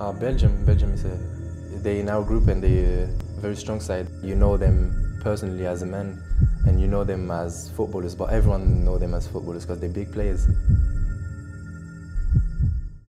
Uh, Belgium, Belgium is a they in our group and they uh, very strong side. You know them personally as a man, and you know them as footballers. But everyone know them as footballers because they're big players.